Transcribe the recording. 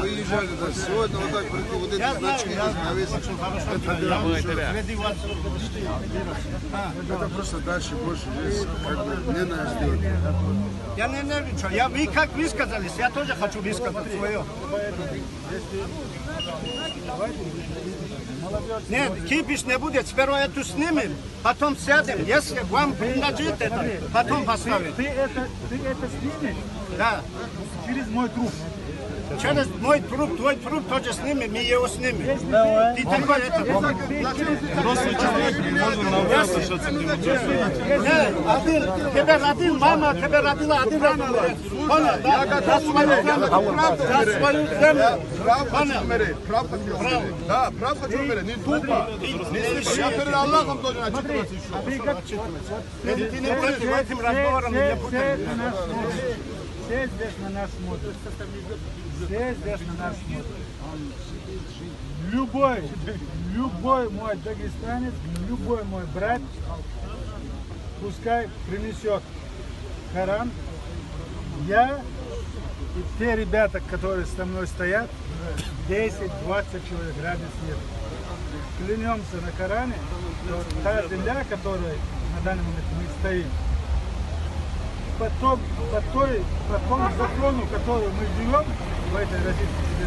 выезжали, да, сегодня вот так вот эти значки повесить. Это, да, еще. это просто дальше больше здесь как бы не надо сделать. Я не нервничаю. Я, вы как высказались, я тоже хочу высказать свое. Нет, кипиш не будет. Сперва эту снимем, потом сядем. Если вам принадлежит это, потом поставим. Ты это, ты это снимешь Да. через мой труп. Через мой труп, твой труп тоже снимем, мы его снимем. Ты такой это... Взрослый человек не должен на вопрос отношаться к нему. Не, тебя родил, мама тебя родила, один умрет. Понял, да? За свою землю. За свою землю. Понял? прав хочу умереть. Да, прав хочу умереть, не тупо. Я перед Аллахом должен отчитываться еще. А ты не против этим разговором, не путай. Все здесь на нас смотрят. Все здесь на нас смотрят. Любой, любой мой дагестанец, любой мой брат, пускай принесет Коран. Я и те ребята, которые со мной стоят, 10-20 человек, разницы нет. Клянемся на Коране, что та земля, которой на данный момент мы стоим, по, том, по, той, по тому закону, который мы живем в этой Российской